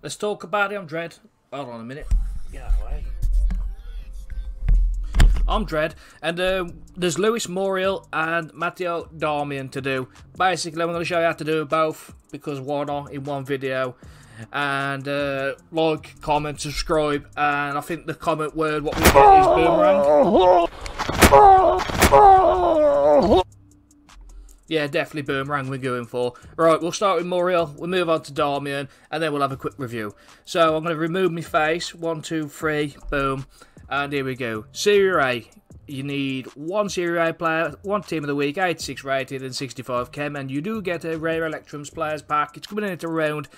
Let's talk about it. I'm Dread. Hold on a minute. Get away. I'm Dread, and uh, there's Luis Muriel and Matteo Darmian to do. Basically, I'm going to show you how to do both because why not in one video. And uh, like, comment, subscribe, and I think the comment word what we get is boomerang. Yeah, definitely boomerang we're going for. Right, we'll start with Muriel, we'll move on to Darmian, and then we'll have a quick review. So I'm going to remove my face. One, two, three, boom. And here we go. Serie A. You need one Serie A player, one team of the week, 86 rated and 65 chem, and you do get a rare Electrums players pack. It's coming in at around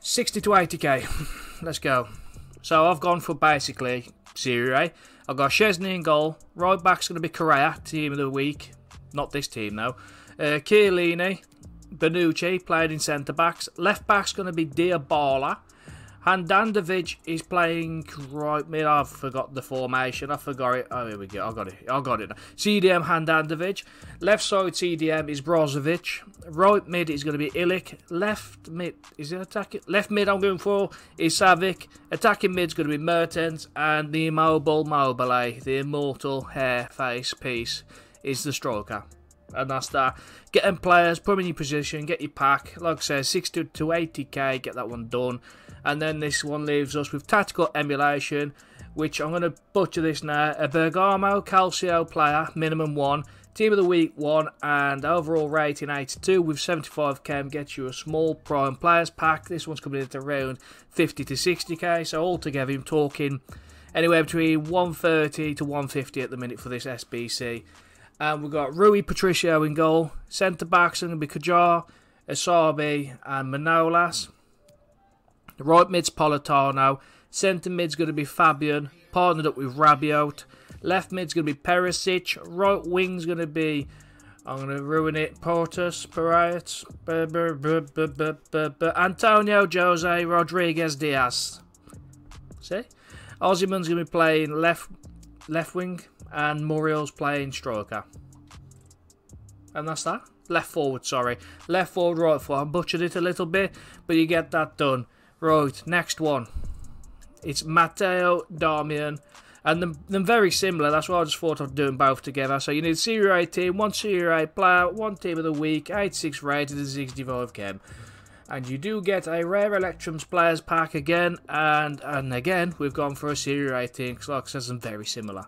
60 to 80k. Let's go. So I've gone for basically Serie A. I've got Szczesny in goal. Right back's going to be Correa, team of the week. Not this team, though. Uh, Chiellini, Bonucci, played in centre backs. Left back's going to be Dybala. Handanovic is playing right mid. I've forgot the formation. I forgot it. Oh, here we go. I got it. I got it. CDM Handanovic. Left side CDM is Brozovic. Right mid is going to be Ilic. Left mid is it attacking? Left mid I'm going for is Savic. Attacking mid is going to be Mertens and the immobile Mobile, the immortal hair face piece is the striker. And that's that. Get them players, put them in your position, get your pack. Like I said, 60 to 80k, get that one done. And then this one leaves us with tactical emulation, which I'm going to butcher this now. A Bergamo Calcio player, minimum one. Team of the week one, and overall rating 82 with 75k gets you a small prime players pack. This one's coming in at around 50 to 60k, so altogether I'm talking anywhere between 130 to 150 at the minute for this SBC. And we've got Rui Patricio in goal. Centre backs are going to be Kajar, Asabi, and Manolas. The right mid's Politano. Centre mid's going to be Fabian, partnered up with Rabiot. Left mid's going to be Perisic. Right wing's going to be, I'm going to ruin it, Portus, Pariat, Antonio Jose Rodriguez Diaz. See? Osimhen's going to be playing left left wing, and Muriel's playing striker. And that's that. Left forward, sorry. Left forward, right forward. I butchered it a little bit, but you get that done. Right, next one. It's Matteo Darmian. And they're, they're very similar. That's why I just thought of doing both together. So you need Serie A team, one Serie A player, one team of the week, 86 rated and 65 chem. And you do get a rare Electrums players pack again. And and again, we've gone for a Serie A team because, like I said, very similar.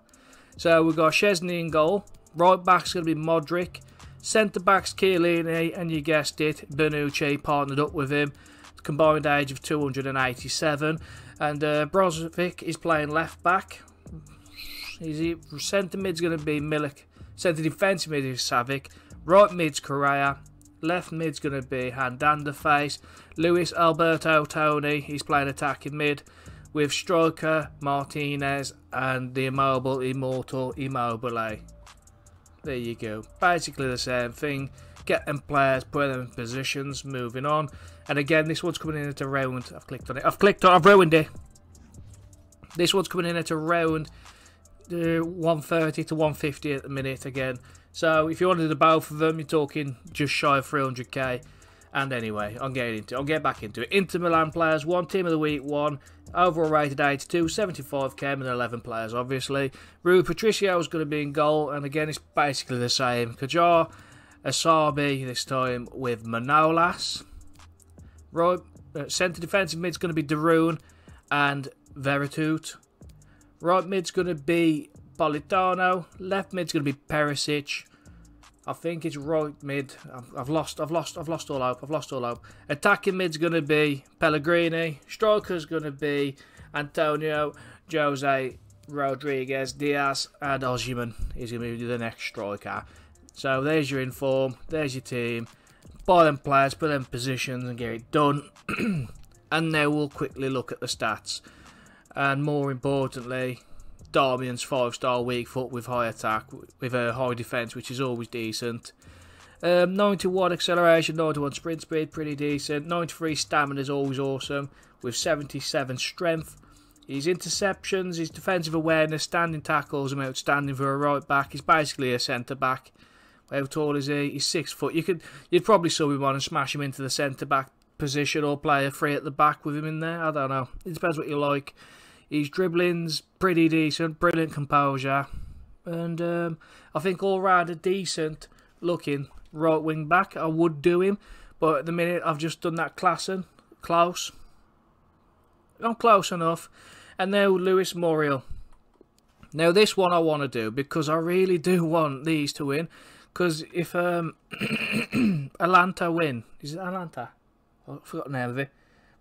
So we've got Szczesny in goal. Right back's going to be Modric. Centre back's Chiellini, and you guessed it, Bonucci partnered up with him. Combined age of 287. And uh, Brozovic is playing left back. He centre mid's going to be Milik. Centre defensive mid is Savic. Right mid's Correa. Left mid's going to be Face. Luis Alberto Tony, he's playing attacking mid with striker Martinez and the immobile immortal Immobile. There you go. Basically the same thing. Get them players, put them in positions, moving on. And again, this one's coming in at around. I've clicked on it. I've clicked on. I've ruined it. This one's coming in at around uh, 130 to 150 at the minute again. So if you wanted the both of them, you're talking just shy of 300k. And anyway, I'm getting into I'll get back into it. Inter Milan players, one team of the week, one. Overall rated 82, 75 came and 11 players, obviously. Rui Patricio is going to be in goal, and again, it's basically the same. Kajar, Asabi, this time with Manolas. Right, uh, centre defensive mid's going to be Darun and Veretout. Right mid's going to be Politano. Left mid's going to be Perisic. I think it's right mid. I've, lost. I've lost. I've lost all hope. I've lost all hope. Attacking mid's going to be Pellegrini. Striker's going to be Antonio, Jose, Rodriguez, Diaz, and Osimhen is going to be the next striker. So there's your inform. There's your team. Buy them players, put them positions, and get it done. and now we'll quickly look at the stats. And more importantly, Darmian's five star weak foot with high attack, with a high defence, which is always decent. Um, 91 acceleration, 91 sprint speed, pretty decent. 93 stamina is always awesome, with 77 strength. His interceptions, his defensive awareness, standing tackles, and outstanding for a right back. He's basically a centre back. How tall is he? He's six foot. You could, you'd probably sub him on and smash him into the centre back position or play a free at the back with him in there. I don't know. It depends what you like. His dribbling's pretty decent, brilliant composure, and um, I think all round a decent looking right wing back. I would do him, but at the minute I've just done that Klaassen, close. Not close enough. And now Luis Muriel. Now this one I want to do because I really do want these to win. Because if um, Atalanta win, is it Atalanta? I forgot the name of it.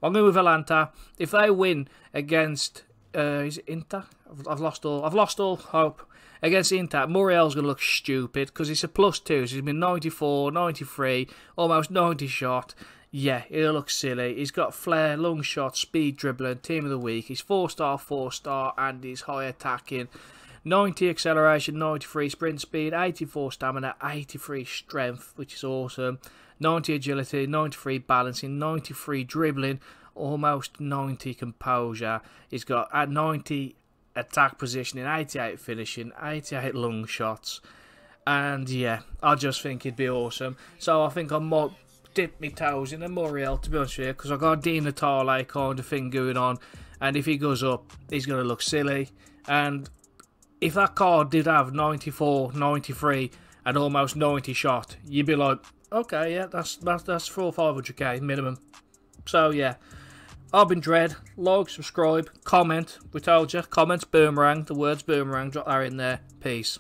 I'm going with Atalanta. If they win against uh, is it Inter? I've, I've lost all. I've lost all hope against Inter. Muriel's going to look stupid because he's a plus two. So he's been 94, 93, almost 90 shot. Yeah, he'll look silly. He's got flair, long shot, speed dribbling, team of the week. He's four star, four star, and he's high attacking. 90 acceleration, 93 sprint speed, 84 stamina, 83 strength, which is awesome. 90 agility, 93 balancing, 93 dribbling, almost 90 composure. He's got at 90 attack positioning, 88 finishing, 88 long shots. And yeah, I just think he'd be awesome. So I think I might dip my toes in a Muriel, to be honest with you, because I've got a Di Natale kind of thing going on. And if he goes up, he's going to look silly. And if that card did have 94, 93, and almost 90 shot, you'd be like, okay, yeah, that's that's that's four 500k minimum. So yeah, I've been Dread. Like, subscribe, comment. We told you, comments boomerang. The words boomerang. That in there. Peace.